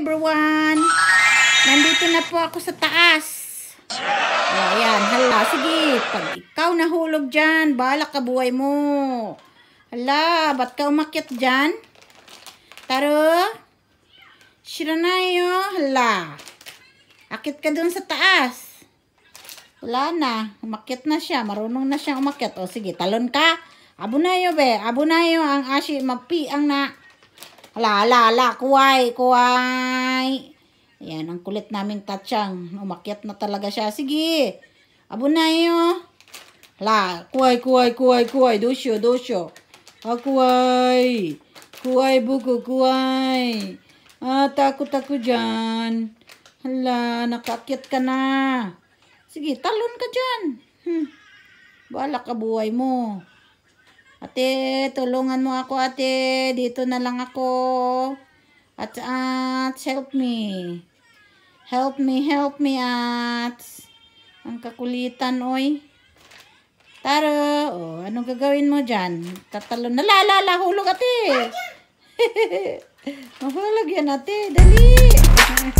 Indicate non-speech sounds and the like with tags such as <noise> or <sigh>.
everyone! Nandito na po ako sa taas. Ayan, hala, sige. Pag ikaw nahulog dyan, bahala ka buhay mo. Hala, ba't ka umakyat dyan? Taro? Shiranayo, hala. Akit ka dun sa taas. Wala na, umakyat na siya. Marunong na siyang umakyat. O sige, talon ka. Abo na yo, be. Abo na yo ang ashi magpiang na. Hala, hala, hala. Kuway, kuway. Ayan, ang kulit naming tatsang. Umakyat na talaga siya. Sige. Abo na yo. Hala, kuway, kuway, kuway, kuway. Dosyo, dosyo. Ah, kuway. Kuway, buko, kuway. Ah, takot ako dyan. Hala, nakakyat ka na. Sige, talon ka dyan. Hmm. Bahala ka buhay mo. Ate, tulungan mo ako ate. Dito na lang ako. At, at, help me. Help me, help me, at. Ang kakulitan, oy. Taro. Oh, anong gagawin mo dyan? Tatalon. Nalalala, hulog ate. <laughs> Mahulog yan ate. Dali. <laughs>